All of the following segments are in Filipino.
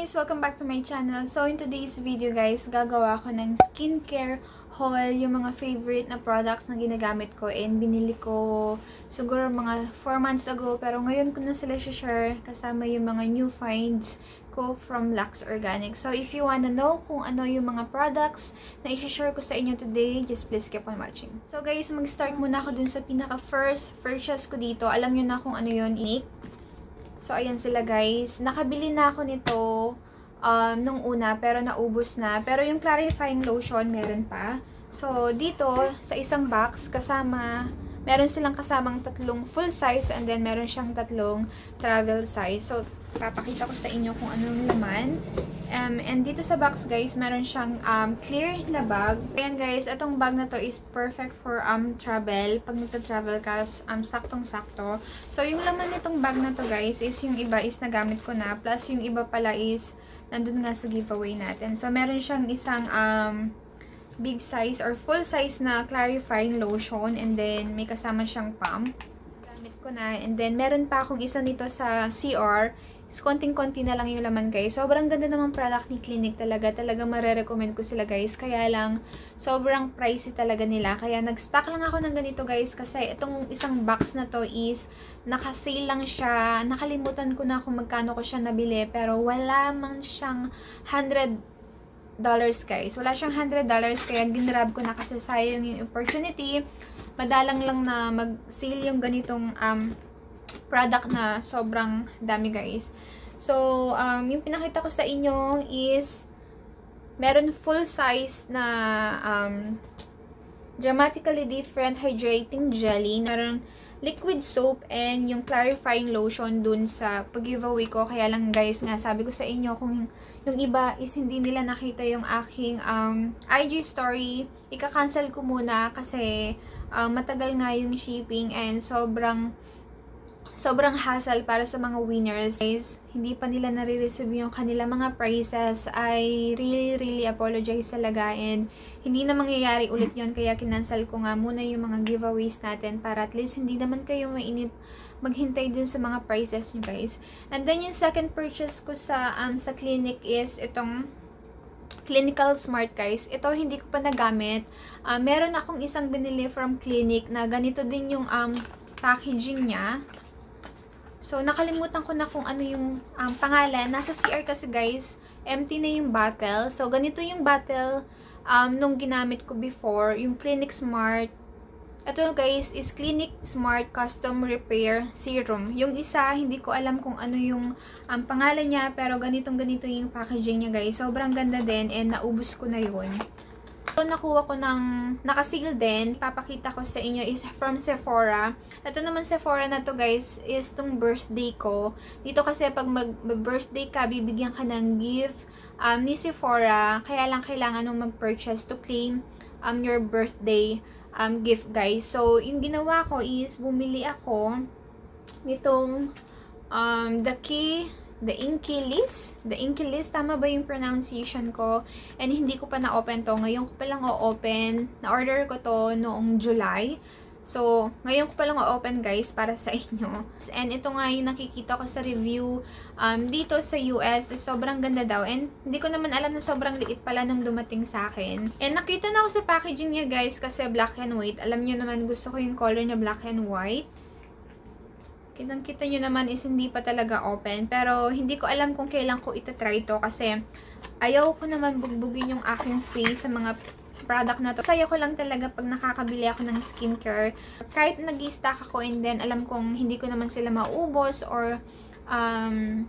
guys! Welcome back to my channel. So, in today's video guys, gagawa ko ng skincare haul, yung mga favorite na products na ginagamit ko and binili ko siguro mga 4 months ago pero ngayon ko na sila share kasama yung mga new finds ko from Lux Organic. So, if you wanna know kung ano yung mga products na i-share ko sa inyo today, just please keep on watching. So guys, mag-start muna ako dun sa pinaka first purchase ko dito. Alam nyo na kung ano yun, Inic. So, ayan sila guys. Nakabili na ako nito um, nung una, pero naubos na. Pero yung clarifying lotion, meron pa. So, dito, sa isang box, kasama, meron silang kasamang tatlong full size and then meron siyang tatlong travel size. So, papakita ko sa inyo kung anong laman. Um, and dito sa box, guys, meron siyang um, clear na bag. Ayan, guys, itong bag na to is perfect for um, travel. Pag nagta-travel ka, um, saktong-sakto. So, yung laman nitong bag na to, guys, is yung iba is nagamit ko na. Plus, yung iba pala is nandun nga sa giveaway natin. So, meron siyang isang um, big size or full size na clarifying lotion. And then, may kasama siyang pump. Gamit ko na. And then, meron pa akong isa nito sa CR is konting-konti na lang yung laman guys. Sobrang ganda naman product ni Clinic talaga. Talaga marerecommend ko sila guys. Kaya lang, sobrang pricey talaga nila. Kaya nag-stock lang ako ng ganito guys. Kasi itong isang box na to is naka-sale lang siya. Nakalimutan ko na kung magkano ko siya nabili. Pero wala man siyang 100 dollars guys. Wala siyang 100 dollars kaya ginrab ko na kasi sayang yung opportunity. Madalang lang na mag-sale yung ganitong um, product na sobrang dami guys. So, um, yung pinakita ko sa inyo is meron full size na um, dramatically different hydrating jelly. Meron liquid soap and yung clarifying lotion dun sa pag-giveaway ko. Kaya lang guys nga, sabi ko sa inyo kung yung iba is hindi nila nakita yung aking um, IG story, ika-cancel ko muna kasi um, matagal nga yung shipping and sobrang sobrang hassle para sa mga winners. Guys, hindi pa nila nare-receive yung kanila mga prizes. I really, really apologize talaga and hindi na mangyayari ulit yon kaya kinansel ko nga muna yung mga giveaways natin para at least hindi naman kayo mainip maghintay din sa mga prizes nyo guys. And then yung second purchase ko sa um, sa clinic is itong Clinical Smart guys. Ito hindi ko pa nagamit. Uh, meron akong isang binili from clinic na ganito din yung um, packaging niya. So, nakalimutan ko na kung ano yung um, pangalan. Nasa CR kasi guys, empty na yung bottle. So, ganito yung bottle um, nung ginamit ko before. Yung Clinic Smart. Ito guys, is Clinic Smart Custom Repair Serum. Yung isa, hindi ko alam kung ano yung um, pangalan niya. Pero ganitong ganito yung packaging niya guys. Sobrang ganda din and naubos ko na yun. Ito nakuha ko ng nakasigil din. Papakita ko sa inyo is from Sephora. Ito naman Sephora na to guys is tong birthday ko. Dito kasi pag mag-birthday ka, bibigyan ka ng gift um, ni Sephora. Kaya lang kailangan nung mag-purchase to claim um, your birthday um, gift guys. So, yung ginawa ko is bumili ako nitong um, The Key The Inkilis. The Inkilis, tama ba yung pronunciation ko? And hindi ko pa na-open to. Ngayon ko pa lang o-open. Na-order ko to noong July. So, ngayon ko pa lang o-open guys para sa inyo. And ito nga yung nakikita ko sa review um, dito sa US. Sobrang ganda daw. And hindi ko naman alam na sobrang liit pala nung dumating sa akin. And nakita na ako sa packaging niya guys kasi black and white. Alam niyo naman gusto ko yung color niya black and white. Kitang-kita nyo naman is hindi pa talaga open. Pero, hindi ko alam kung kailan ko itatry to kasi ayaw ko naman bugbugin yung aking face sa mga product na to. Saya ko lang talaga pag nakakabili ako ng skincare. Kahit nag stock ako and then alam kong hindi ko naman sila maubos or um,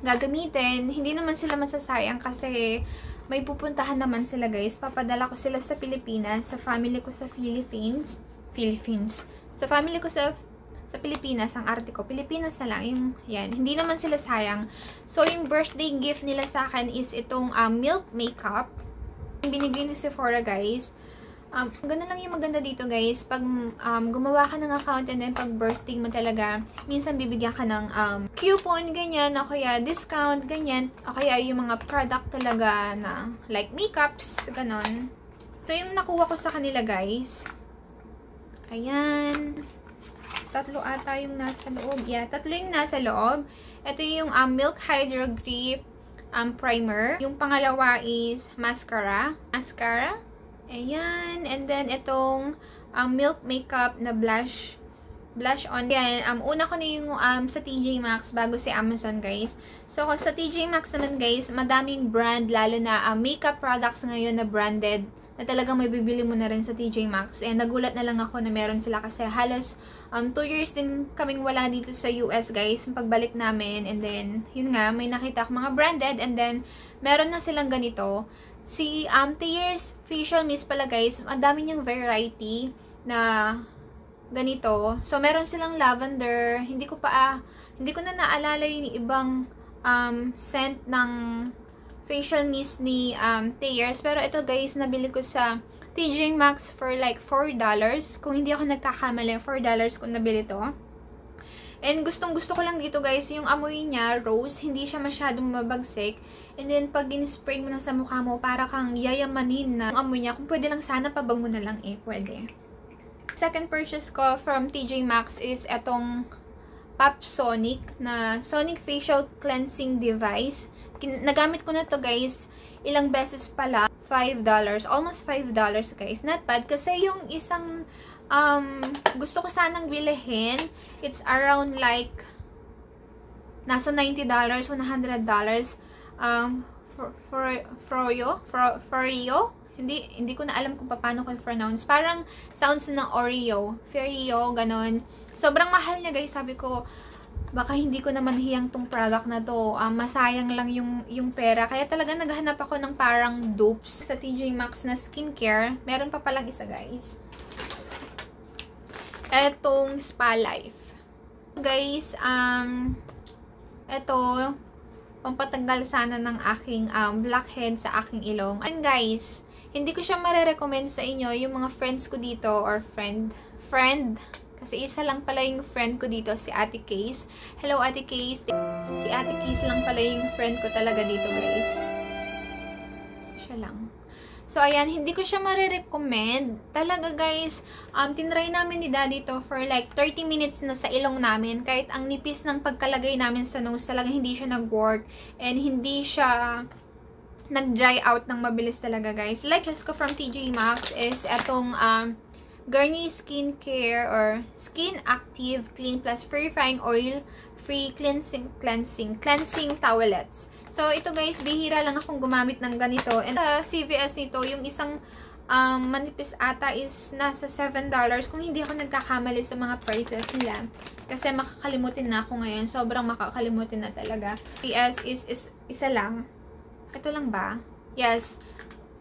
gagamitin, hindi naman sila masasayang kasi may pupuntahan naman sila guys. Papadala ko sila sa Pilipinas, sa family ko sa Philippines. Philippines. Sa family ko sa sa Pilipinas, ang arte ko, Pilipinas na lang, yung, yan, hindi naman sila sayang. So, yung birthday gift nila sa akin is itong um, milk makeup. Binigay ni Sephora, guys. Um, ganda lang yung maganda dito, guys. Pag um, gumawa ka ng account and then pag birthday mo talaga, minsan bibigyan ka ng um, coupon, ganyan, o kaya discount, ganyan, o kaya yung mga product talaga na, like makeups, ganon. Ito yung nakuha ko sa kanila, guys. Ayan. Tatlo ata yung nasa loob. Yeah, tatlo yung nasa loob. Ito yung um, Milk Hydro Grip um, primer. Yung pangalawa is mascara. Mascara. Ayan. And then, itong um, Milk Makeup na blush blush on. Yan, um, una ko na yung um, sa TJ Maxx bago si Amazon, guys. So, sa TJ Maxx naman, guys, madaming brand, lalo na um, makeup products ngayon na branded, na talagang may bibili mo na rin sa TJ Maxx. And nagulat na lang ako na meron sila kasi halos um, 2 years din kaming wala dito sa US, guys, pagbalik namin. And then, yun nga, may nakita ako mga branded. And then, meron na silang ganito. Si um, Tears Facial Mist pala, guys, ang dami niyang variety na ganito. So, meron silang lavender. Hindi ko pa, ah, hindi ko na naalala yung ibang um, scent ng facial mist ni um, Thayers. Pero ito guys, nabili ko sa TJ Maxx for like $4. Kung hindi ako nagkakamali, $4 kung nabili to. And gustong gusto ko lang dito guys, yung amoy niya, rose, hindi siya masyadong mabagsik. And then pag in-spray mo na sa mukha mo, para kang yayamanin na yung amoy niya. Kung pwede lang sana, pabag mo na lang eh, pwede. Second purchase ko from TJ Maxx is etong Pop Sonic na Sonic Facial Cleansing Device. Nagamit ko na to guys ilang beses pala. $5. Almost $5 guys. Not bad. Kasi yung isang um, gusto ko sanang bilhin, it's around like nasa $90, $100. Um, for, for, Froyo? For, Froyo? Hindi, hindi ko na alam kung paano ko i-pronounce. Parang sounds ng Oreo. Ferio, ganon. Sobrang mahal niya guys. Sabi ko, baka hindi ko naman hiyang tong product na to. Um, masayang lang yung, yung pera. Kaya talaga naghahanap ako ng parang dupes sa TJ Maxx na skincare. Meron pa palang isa guys. Etong Spa Life. Guys, um, eto, pampatanggal sana ng aking um, blackhead sa aking ilong. And guys, hindi ko siya marerecommend sa inyo, yung mga friends ko dito, or friend, friend, kasi isa lang pala yung friend ko dito, si Ate Case. Hello, Ate Case. Si Ate Case lang pala yung friend ko talaga dito, guys. Siya lang. So, ayan, hindi ko siya marerecommend. Talaga, guys, um, tinry namin ni Daddy to for like 30 minutes na sa ilong namin. Kahit ang nipis ng pagkalagay namin sa nose, talaga hindi siya nag-work. And hindi siya nag-dry out ng mabilis talaga, guys. Like, just ko from TJ Maxx is etong um, Garnier Skin Care or Skin Active Clean Plus Purifying Oil Free Cleansing Cleansing Cleansing Towelettes. So, ito guys, bihira lang akong gumamit ng ganito. And sa uh, CVS nito, yung isang um, manipis ata is nasa $7 kung hindi ako nagkakamali sa mga prices nila. Kasi makakalimutin na ako ngayon. Sobrang makakalimutin na talaga. CVS is, is isa lang. Ito lang ba? Yes.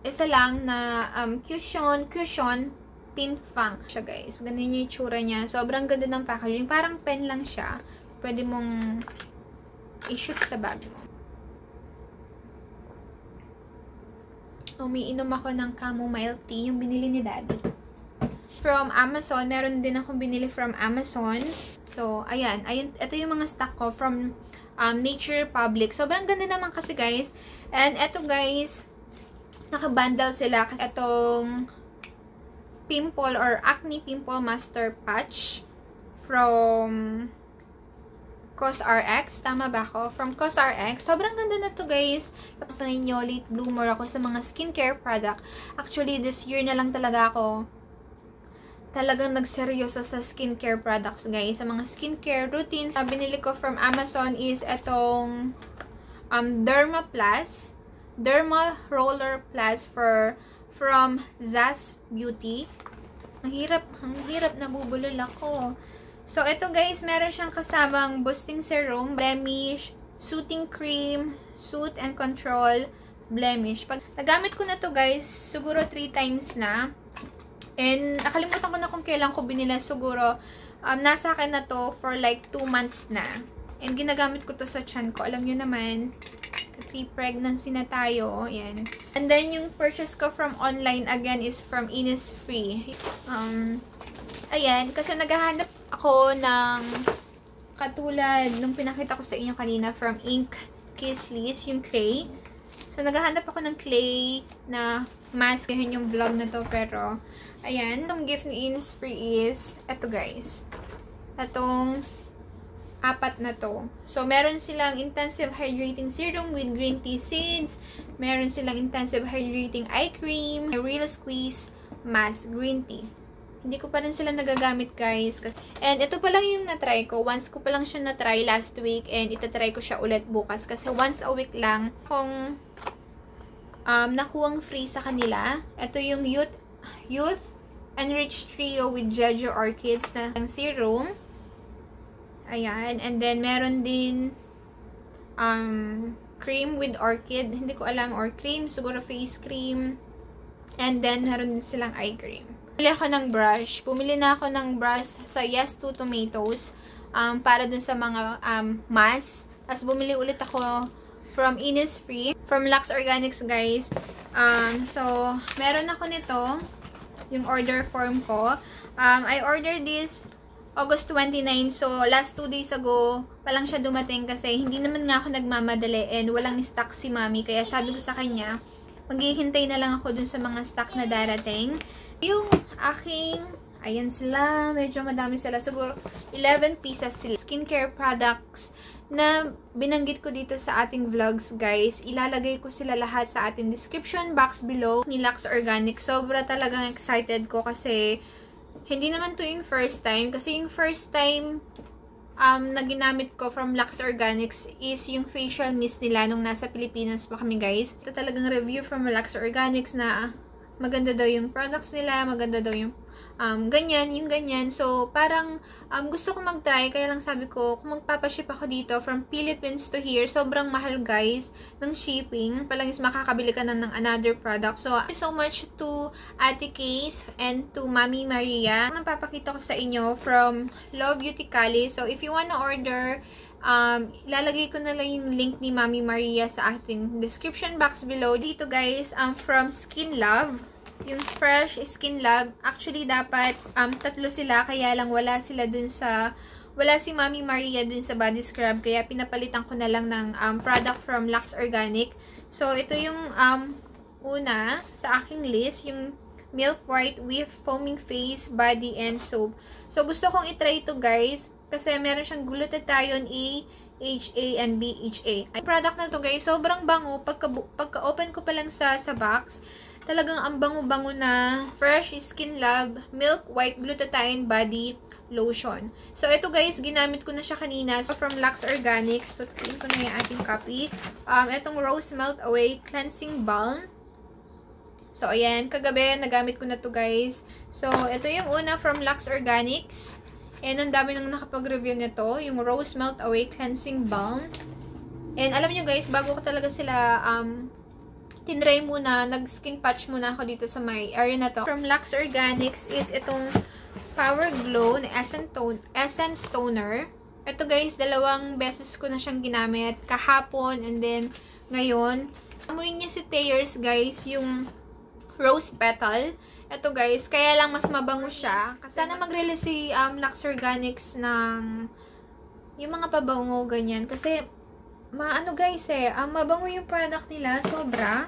Isa lang na um, cushion, cushion, pin fang siya guys. Ganun yung itsura niya. Sobrang ganda ng packaging. Parang pen lang siya. Pwede mong i-shoot sa bag mo. Umiinom ako ng chamomile tea, yung binili ni daddy. From Amazon, meron din akong binili from Amazon. So, ayan. ayan ito yung mga stock ko from um, Nature Republic. Sobrang ganda naman kasi guys. And eto guys, nakabundle sila. Kasi itong pimple or acne pimple master patch from CosRX. Tama ba ako? From CosRX. Sobrang ganda na to guys. Tapos na ninyo, late bloomer ako sa mga skincare product. Actually, this year na lang talaga ako talagang nagseryoso sa skincare products, guys. Sa mga skincare routines, binili ko from Amazon is itong um, Derma Plus. Derma Roller Plus for from Zaz Beauty. Ang hirap, ang hirap nabubulol ako. So, ito guys, meron siyang kasamang boosting serum, blemish, soothing cream, soothe and control blemish. Pag nagamit ko na to guys, siguro 3 times na. And, nakalimutan ko na kung kailan ko binila. Siguro, um, nasa akin na to for like 2 months na. And, ginagamit ko to sa chan ko. Alam nyo naman, 3 pregnancy na tayo. Ayan. And then, yung purchase ko from online, again, is from Innisfree. Um, ayan. Kasi naghahanap ako ng katulad nung pinakita ko sa inyo kanina from Ink Kisslies, yung clay. So, naghahanap ako ng clay na mask. Ganyan yung vlog na to. Pero, ayan. Itong gift ni Innisfree is, eto guys. Itong apat na to. So, meron silang intensive hydrating serum with green tea seeds. Meron silang intensive hydrating eye cream, real squeeze mask green tea. Hindi ko pa rin sila nagagamit, guys. And ito pa lang yung na-try ko. Once ko pa lang siya na-try last week and itatry ko siya ulit bukas. Kasi once a week lang kung um, nakuwang free sa kanila. Ito yung Youth, Youth Enriched Trio with Jeju Orchids na serum. Ayan. And then, meron din um, cream with orchid. Hindi ko alam. Or cream. Siguro face cream. And then, meron din silang eye cream. Bumili ako ng brush. Bumili na ako ng brush sa Yes to Tomatoes um, para dun sa mga um, mask. Tapos bumili ulit ako from Innisfree. From Lux Organics, guys. Um, so, meron ako nito. Yung order form ko. Um, I ordered this August 29. So, last 2 days ago pa lang siya dumating kasi hindi naman nga ako nagmamadali and walang stock si mami. Kaya sabi ko sa kanya, maghihintay na lang ako dun sa mga stock na darating. Yung aking, ayan sila, medyo madami sila. Siguro, 11 pieces sila. Skincare products na binanggit ko dito sa ating vlogs, guys. Ilalagay ko sila lahat sa ating description box below ni Lux Organic. Sobra talagang excited ko kasi hindi naman to yung first time. Kasi yung first time um, na ginamit ko from Lux Organics is yung facial mist nila nung nasa Pilipinas pa kami, guys. Ito talagang review from Lux Organics na maganda daw yung products nila, maganda daw yung um, ganyan, yung ganyan. So, parang um, gusto ko mag-try, kaya lang sabi ko, kung magpapaship ako dito from Philippines to here, sobrang mahal guys ng shipping. Palang is makakabili ka na ng another product. So, thank you so much to Ate Case and to Mami Maria. Ang napapakita ko sa inyo from Love Beauty Cali. So, if you wanna order, um, lalagay ko na lang yung link ni Mami Maria sa ating description box below. Dito guys, um, from Skin Love, yung Fresh Skin Love, actually dapat um, tatlo sila, kaya lang wala sila dun sa, wala si Mami Maria dun sa body scrub, kaya pinapalitan ko na lang ng um, product from Lux Organic. So, ito yung um, una sa aking list, yung Milk White with Foaming Face, Body, and Soap. So, gusto kong itry ito guys kasi meron siyang glutathione A, HA, and BHA. Ang product na to guys, sobrang bango. Pagka, pagka-open ko pa lang sa, sa box, talagang ang bango-bango na Fresh Skin Lab Milk White Glutathione Body Lotion. So, ito guys, ginamit ko na siya kanina. So, from Lux Organics. Tutukin ko na yung ating copy. Um, itong Rose Melt Away Cleansing Balm. So, ayan. Kagabi, nagamit ko na to guys. So, ito yung una from Lux Organics. And ang dami nang nakapag-review nito, yung Rose Melt Away Cleansing Balm. And alam nyo guys, bago ko talaga sila um, tinry muna, nag-skin patch muna ako dito sa may area na to. From Lux Organics is itong Power Glow na Essence, Tone, Essence Toner. Ito guys, dalawang beses ko na siyang ginamit. Kahapon and then ngayon. Amoy niya si Thayers guys, yung rose petal. Ito guys, kaya lang mas mabango siya. Kasi sana mag-release si um, Lux Organics ng yung mga pabango, ganyan. Kasi, maano guys eh, um, mabango yung product nila, sobra.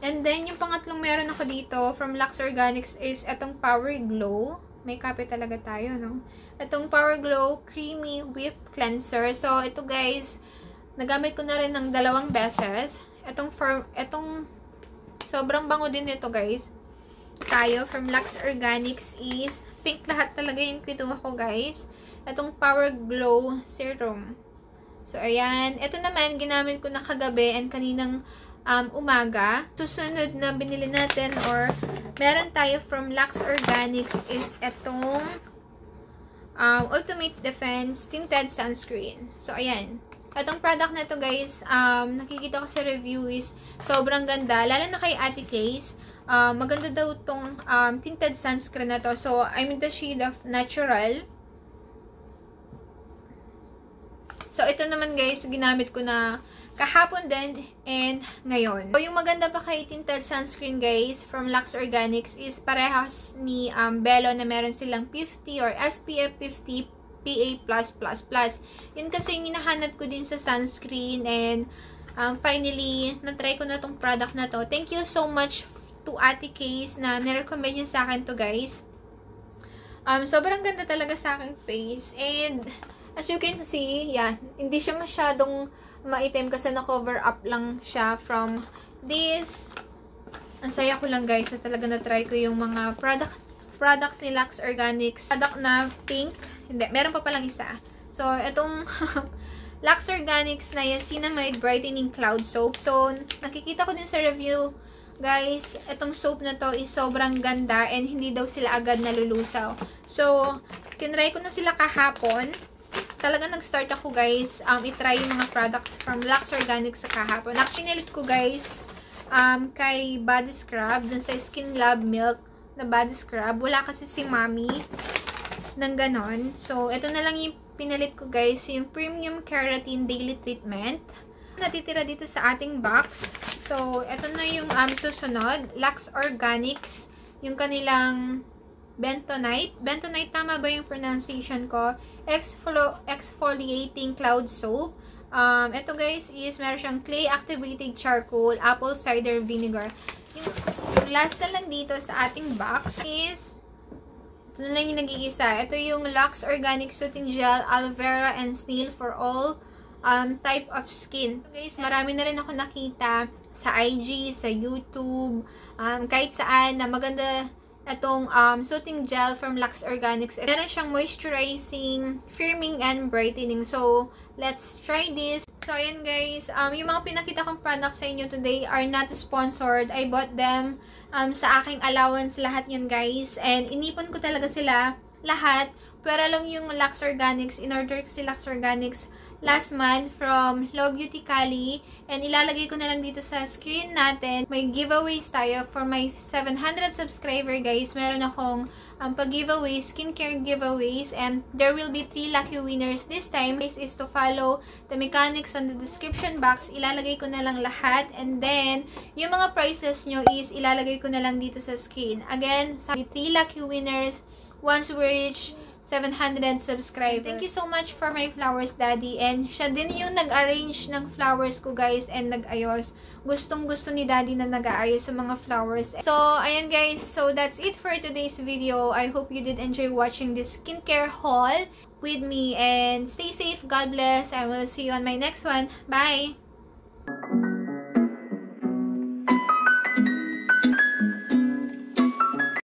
And then, yung pangatlong meron ako dito from Lux Organics is itong Power Glow. May copy talaga tayo, no? Itong Power Glow Creamy Whip Cleanser. So, ito guys, nagamit ko na rin ng dalawang beses. Itong, firm, itong sobrang bango din nito guys tayo from Lux Organics is pink lahat talaga yung kinuha ko guys. Itong Power Glow Serum. So, ayan. Ito naman, ginamit ko na kagabi and kaninang um, umaga. Susunod na binili natin or meron tayo from Lux Organics is itong um, Ultimate Defense Tinted Sunscreen. So, ayan. Itong product na to guys, um, nakikita ko sa review is sobrang ganda. Lalo na kay Ate Case. Uh, maganda daw tong um, tinted sunscreen na to. So, I'm in the shade of natural. So, ito naman guys, ginamit ko na kahapon din and ngayon. So, yung maganda pa kay tinted sunscreen guys from Lux Organics is parehas ni um, Bello na meron silang 50 or SPF 50 PA+++. Yun kasi yung hinahanap ko din sa sunscreen and um, finally, na-try ko na tong product na to. Thank you so much to Ate Case na nirecommend niya sa akin to guys. Um, sobrang ganda talaga sa aking face. And, As you can see, yan, hindi siya masyadong maitim kasi na-cover up lang siya from this. Ang saya ko lang guys na talaga na-try ko yung mga product products ni Lux Organics. Product na pink. Hindi, meron pa palang isa. So, itong Lux Organics na Yacinamide Brightening Cloud Soap. So, nakikita ko din sa review guys, itong soap na to is sobrang ganda and hindi daw sila agad nalulusaw. So, tinry ko na sila kahapon. Talaga nag-start ako guys, um, itry yung mga products from Lux Organics sa kahapon. Actually, ko guys, um, kay Body Scrub, dun sa Skin Lab Milk na Body Scrub. Wala kasi si Mami ng ganon. So, ito na lang yung pinalit ko guys, yung Premium Keratin Daily Treatment natitira dito sa ating box. So, ito na yung um, susunod. Lux Organics. Yung kanilang bentonite. Bentonite, tama ba yung pronunciation ko? Exfol exfoliating cloud soap. Um, ito guys is meron siyang clay activated charcoal, apple cider vinegar. Yung, yung last na lang dito sa ating box is ito na lang yung nag-iisa. Ito yung Lux Organic Soothing Gel, Aloe Vera, and Snail for all um, type of skin. So guys, marami na rin ako nakita sa IG, sa YouTube, um, kahit saan na maganda itong um, soothing gel from Lux Organics. Meron siyang moisturizing, firming, and brightening. So, let's try this. So, ayan guys. Um, yung mga pinakita kong products sa inyo today are not sponsored. I bought them um, sa aking allowance lahat yan guys. And inipon ko talaga sila lahat. Pero lang yung Lux Organics, in-order ko si Lux Organics last month from Low Beauty Cali. And ilalagay ko na lang dito sa screen natin. May giveaways tayo for my 700 subscriber guys. Meron akong um, pag-giveaway, skincare giveaways. And there will be 3 lucky winners this time. This is to follow the mechanics on the description box. Ilalagay ko na lang lahat. And then, yung mga prizes nyo is ilalagay ko na lang dito sa screen. Again, sa 3 lucky winners once we reach 700 subscribers. Thank you so much for my flowers daddy. And siya din yung nag-arrange ng flowers ko guys and nag-ayos. Gustong gusto ni daddy na nag-aayos sa mga flowers. So, ayan guys. So, that's it for today's video. I hope you did enjoy watching this skincare haul with me. And stay safe. God bless. I will see you on my next one. Bye!